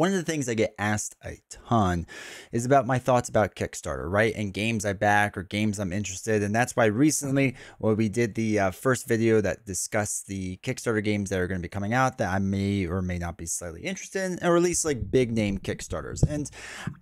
One of the things I get asked a ton is about my thoughts about Kickstarter, right? And games I back or games I'm interested in. And that's why recently, well, we did the uh, first video that discussed the Kickstarter games that are going to be coming out that I may or may not be slightly interested in, or at least like big name Kickstarters. And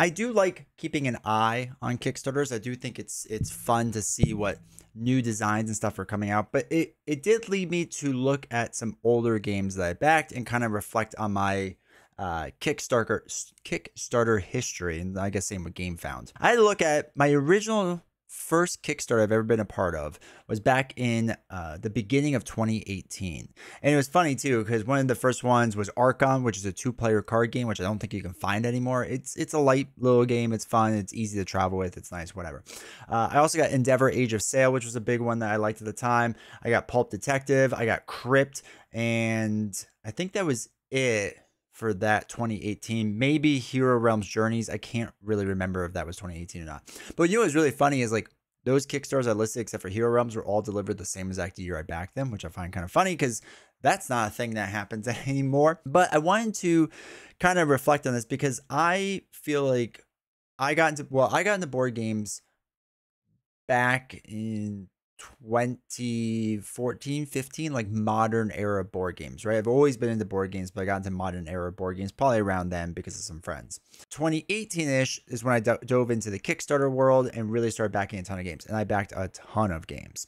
I do like keeping an eye on Kickstarters. I do think it's it's fun to see what new designs and stuff are coming out. But it it did lead me to look at some older games that I backed and kind of reflect on my uh, Kickstarter Kickstarter history, and I guess same with GameFound. I had to look at my original first Kickstarter I've ever been a part of was back in uh, the beginning of 2018, and it was funny too because one of the first ones was Archon, which is a two-player card game, which I don't think you can find anymore. It's it's a light little game. It's fun. It's easy to travel with. It's nice. Whatever. Uh, I also got Endeavor: Age of Sail, which was a big one that I liked at the time. I got Pulp Detective. I got Crypt, and I think that was it for that 2018. Maybe Hero Realms Journeys. I can't really remember if that was 2018 or not. But you know what's really funny is like those Kickstarters I listed, except for Hero Realms, were all delivered the same exact year I backed them, which I find kind of funny because that's not a thing that happens anymore. But I wanted to kind of reflect on this because I feel like I got into well, I got into board games back in 2014 15 like modern era board games right i've always been into board games but i got into modern era board games probably around then because of some friends 2018ish is when i do- dove into the kickstarter world and really started backing a ton of games and i backed a ton of games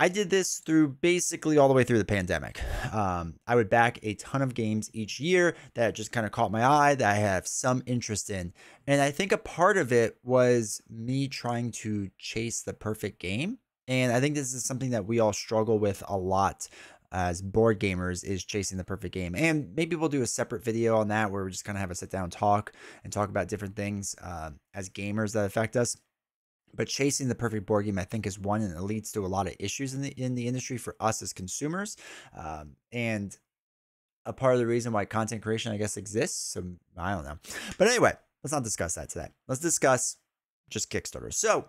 I did this through basically all the way through the pandemic. Um, I would back a ton of games each year that just kind of caught my eye that I have some interest in. And I think a part of it was me trying to chase the perfect game. And I think this is something that we all struggle with a lot as board gamers is chasing the perfect game. And maybe we'll do a separate video on that where we just kind of have a sit down talk and talk about different things uh, as gamers that affect us. But chasing the perfect board game, I think, is one, and it leads to a lot of issues in the in the industry for us as consumers. Um, and a part of the reason why content creation, I guess, exists. So I don't know. But anyway, let's not discuss that today. Let's discuss just Kickstarter. So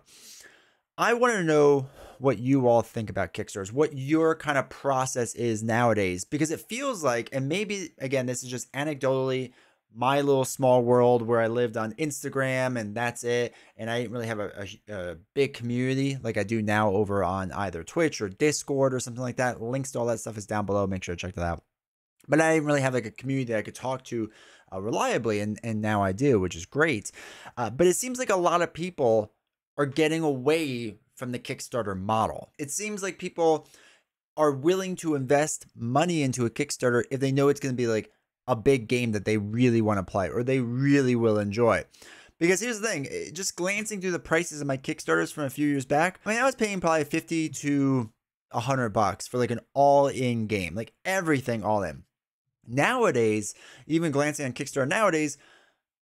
I want to know what you all think about Kickstarters, what your kind of process is nowadays, because it feels like, and maybe again, this is just anecdotally my little small world where I lived on Instagram and that's it. And I didn't really have a, a, a, big community like I do now over on either Twitch or Discord or something like that. Links to all that stuff is down below. Make sure to check that out. But I didn't really have like a community that I could talk to uh, reliably, and, and now I do, which is great. Uh, but it seems like a lot of people are getting away from the Kickstarter model. It seems like people are willing to invest money into a Kickstarter if they know it's going to be like a big game that they really want to play or they really will enjoy. Because here's the thing, eh, just glancing through the prices of my Kickstarters from a few years back, I mean, I was paying probably 50 to 100 bucks for like an all-in game, like everything all in. Nowadays, even glancing on Kickstarter nowadays,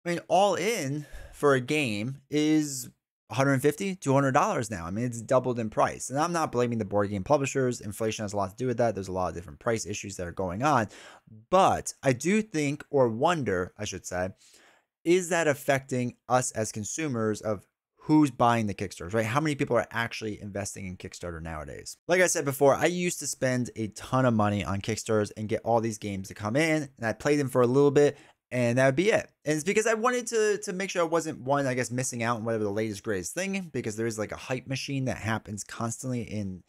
I mean, all in for a game is 150 $200 now. I mean it's doubled in price. And i'm not blaming the board game publishers. Inflation has a lot to do with that. There's a lot of different price issues that are going on. But i do think or wonder i should say is that affecting us as consumers of who's buying the kickstarters right? How many people are actually investing in kickstarter nowadays? Like i said before i used to spend a ton of money on kickstarters and get all these games to come in and i played them for a little bit and that would be it. And it's because I wanted to to make sure I wasn't one, I guess, missing out on whatever the latest greatest thing, because there is like a hype machine that happens constantly in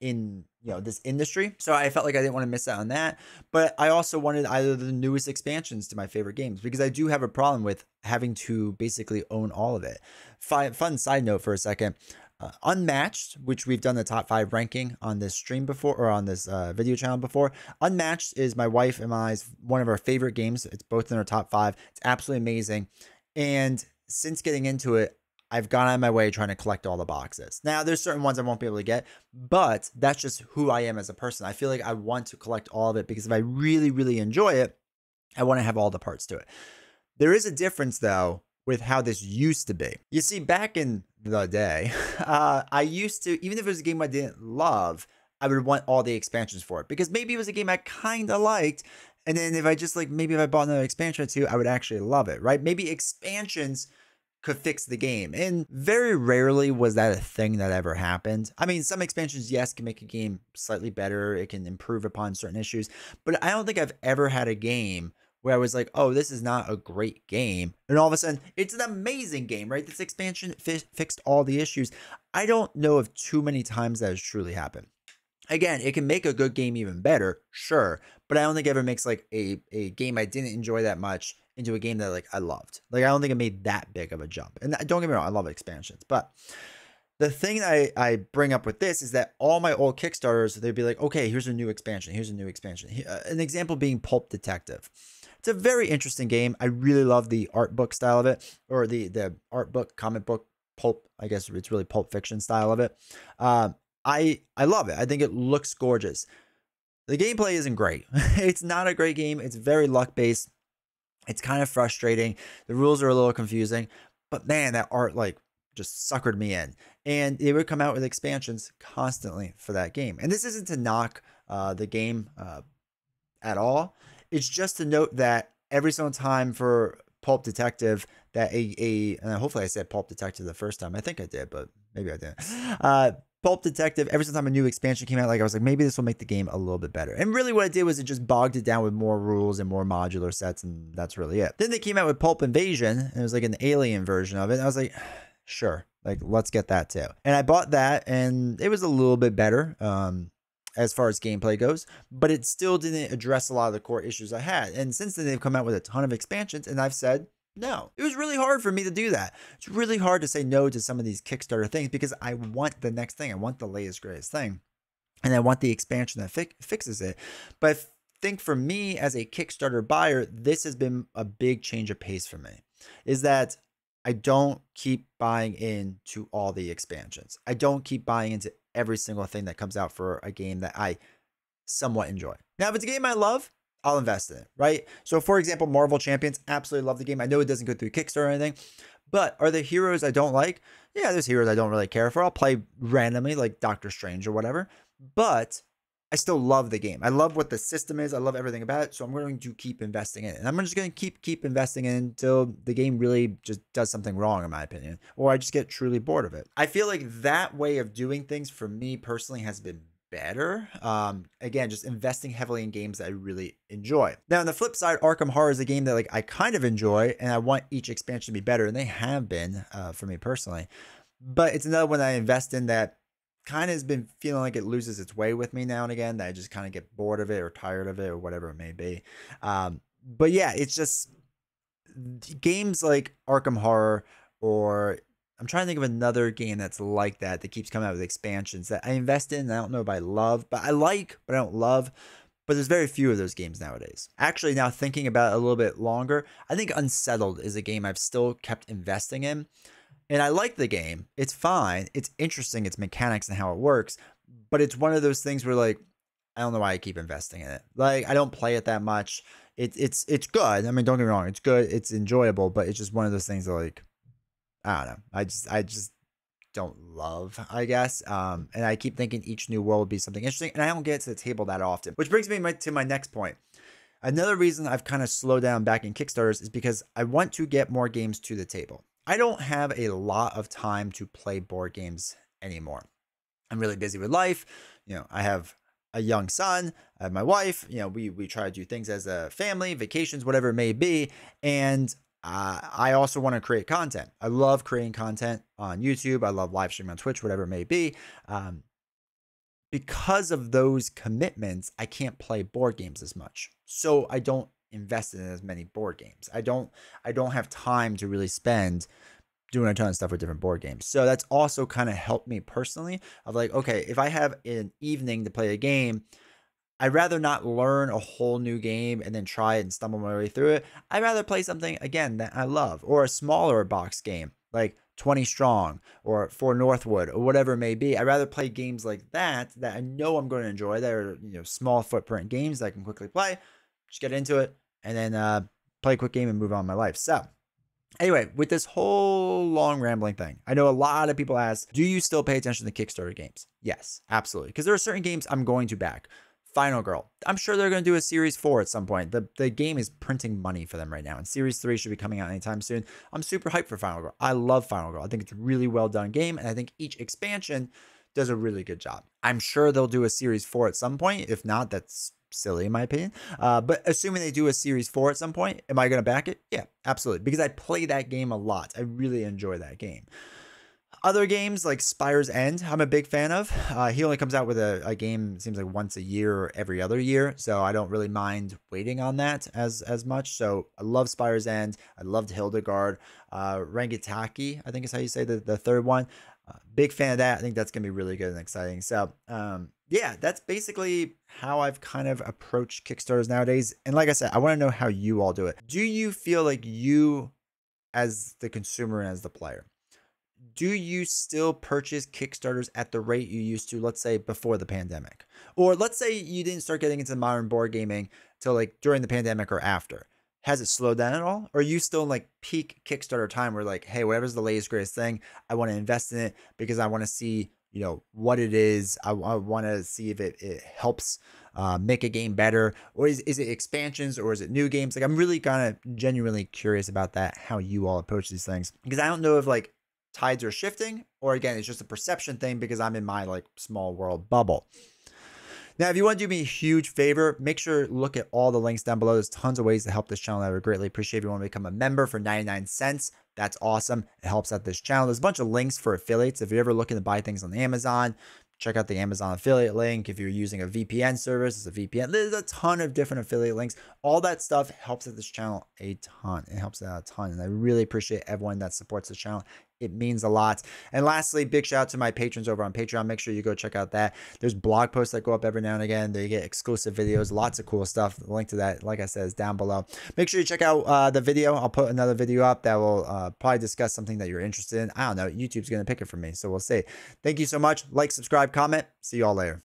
in you know this industry. So I felt like I didn't want to miss out on that. But I also wanted either the newest expansions to my favorite games because I do have a problem with having to basically own all of it. Fun side note for a second. Uh, Unmatched, which we've done the top five ranking on this stream before or on this uh, video channel before. Unmatched is my wife and I's one of our favorite games. It's both in our top five. It's absolutely amazing. And since getting into it, I've gone out of my way trying to collect all the boxes. Now, there's certain ones I won't be able to get, but that's just who I am as a person. I feel like I want to collect all of it because if I really, really enjoy it, I want to have all the parts to it. There is a difference, though, with how this used to be. You see, back in the day, uh, I used to, even if it was a game I didn't love, I would want all the expansions for it because maybe it was a game I kind of liked. And then if I just like, maybe if I bought another expansion or two, I would actually love it, right? Maybe expansions could fix the game. And very rarely was that a thing that ever happened. I mean, some expansions, yes, can make a game slightly better, it can improve upon certain issues, but I don't think I've ever had a game where I was like, oh, this is not a great game. And all of a sudden, it's an amazing game, right? This expansion fi- fixed all the issues. I don't know of too many times that has truly happened. Again, it can make a good game even better, sure, but I don't think it ever makes like a, a game I didn't enjoy that much into a game that like I loved. Like I don't think it made that big of a jump. And don't get me wrong, I love expansions, but the thing I, I bring up with this is that all my old Kickstarters, they'd be like, okay, here's a new expansion. Here's a new expansion. Uh, an example being Pulp Detective. It's a very interesting game. I really love the art book style of it, or the the art book, comic book, pulp. I guess it's really pulp fiction style of it. Um, I I love it. I think it looks gorgeous. The gameplay isn't great. it's not a great game. It's very luck based. It's kind of frustrating. The rules are a little confusing, but man, that art like just suckered me in. And they would come out with expansions constantly for that game. And this isn't to knock uh, the game uh, at all. It's just to note that every single time for Pulp Detective, that a, a and hopefully I said Pulp Detective the first time. I think I did, but maybe I didn't. Uh, Pulp Detective, every single time a new expansion came out, like I was like, maybe this will make the game a little bit better. And really what it did was it just bogged it down with more rules and more modular sets, and that's really it. Then they came out with Pulp Invasion, and it was like an alien version of it. I was like, sure, like let's get that too. And I bought that, and it was a little bit better. Um, as far as gameplay goes, but it still didn't address a lot of the core issues I had. And since then, they've come out with a ton of expansions, and I've said, no, it was really hard for me to do that. It's really hard to say no to some of these Kickstarter things because I want the next thing. I want the latest, greatest thing. And I want the expansion that fi- fixes it. But I think for me as a Kickstarter buyer, this has been a big change of pace for me. Is that I don't keep buying into all the expansions. I don't keep buying into every single thing that comes out for a game that I somewhat enjoy. Now, if it's a game I love, I'll invest in it, right? So, for example, Marvel Champions, absolutely love the game. I know it doesn't go through Kickstarter or anything, but are there heroes I don't like? Yeah, there's heroes I don't really care for. I'll play randomly, like Doctor Strange or whatever, but I still love the game. I love what the system is. I love everything about it. So I'm going to keep investing in it. And I'm just going to keep keep investing in until the game really just does something wrong, in my opinion, or I just get truly bored of it. I feel like that way of doing things for me personally has been better. Um, again, just investing heavily in games that I really enjoy. Now, on the flip side, Arkham Horror is a game that like I kind of enjoy, and I want each expansion to be better, and they have been uh, for me personally. But it's another one I invest in that kind of has been feeling like it loses its way with me now and again. That I just kind of get bored of it or tired of it or whatever it may be. Um, but yeah, it's just games like Arkham Horror or I'm trying to think of another game that's like that that keeps coming out with expansions that I invest in. I don't know if I love, but I like, but I don't love. But there's very few of those games nowadays. Actually, now thinking about it a little bit longer, I think Unsettled is a game I've still kept investing in. And I like the game. It's fine. It's interesting, its mechanics and how it works. But it's one of those things where like I don't know why I keep investing in it. Like I don't play it that much. It, it's it's good. I mean, don't get me wrong, it's good, it's enjoyable, but it's just one of those things that like I don't know. I just I just don't love, I guess. Um, and I keep thinking each new world would be something interesting, and I don't get to the table that often. Which brings me my, to my next point. Another reason I've kind of slowed down back in Kickstarters is because I want to get more games to the table. I don't have a lot of time to play board games anymore. I'm really busy with life. You know, I have a young son, I have my wife, you know, we we try to do things as a family, vacations, whatever it may be, and uh, I also want to create content. I love creating content on YouTube. I love live streaming on Twitch, whatever it may be. Um, because of those commitments, I can't play board games as much. So I don't invest in as many board games. I don't I don't have time to really spend doing a ton of stuff with different board games. So that's also kind of helped me personally of like, okay, if I have an evening to play a game, I'd rather not learn a whole new game and then try it and stumble my way through it. I'd rather play something again that I love or a smaller box game like 20 Strong or For Northwood or whatever it may be. I'd rather play games like that that I know I'm going to enjoy that are, you know, small footprint games that I can quickly play. Just get into it and then uh, play a quick game and move on my life. So, Anyway, with this whole long rambling thing, I know a lot of people ask, do you still pay attention to Kickstarter games? Yes, absolutely. Because there are certain games I'm going to back. Final Girl. I'm sure they're going to do a series four at some point. The, the game is printing money for them right now, and series three should be coming out anytime soon. I'm super hyped for Final Girl. I love Final Girl. I think it's a really well done game, and I think each expansion does a really good job. I'm sure they'll do a series four at some point. If not, that's silly in my opinion. Uh, but assuming they do a series four at some point, am I going to back it? Yeah, absolutely. Because I play that game a lot. I really enjoy that game. Other games like Spire's End, I'm a big fan of. Uh, he only comes out with a, a game seems like once a year or every other year, so I don't really mind waiting on that as as much. So I love Spire's End. I loved Hildegard. Uh, Rangataki, I think is how you say the, the third one. Uh, big fan of that. I think that's gonna be really good and exciting. So um, yeah, that's basically how I've kind of approached Kickstarters nowadays. And like I said, I want to know how you all do it. Do you feel like you, as the consumer and as the player, do you still purchase Kickstarters at the rate you used to, let's say before the pandemic? Or let's say you didn't start getting into modern board gaming till like during the pandemic or after. Has it slowed down at all? Or are you still in like peak Kickstarter time where like, hey, whatever's the latest greatest thing, I want to invest in it because I want to see, you know, what it is. I, I want to see if it, it helps uh, make a game better. Or is, is it expansions or is it new games? Like i'm really kind of genuinely curious about that how you all approach these things. Because i don't know if like tides are shifting or again it's just a perception thing because i'm in my like small world bubble now, if you want to do me a huge favor, make sure look at all the links down below. There's tons of ways to help this channel. I would greatly appreciate if you want to become a member for 99 cents. That's awesome. It helps out this channel. There's a bunch of links for affiliates. If you're ever looking to buy things on Amazon, check out the Amazon affiliate link. If you're using a VPN service, it's a VPN. There's a ton of different affiliate links. All that stuff helps out this channel a ton. It helps out a ton. And I really appreciate everyone that supports the channel. It means a lot. And lastly, big shout out to my patrons over on Patreon. Make sure you go check out that. There's blog posts that go up every now and again. They get exclusive videos, lots of cool stuff. The link to that, like I said, is down below. Make sure you check out uh, the video. I'll put another video up that will uh, probably discuss something that you're interested in. I don't know. YouTube's going to pick it for me. So we'll see. Thank you so much. Like, subscribe, comment. See you all later.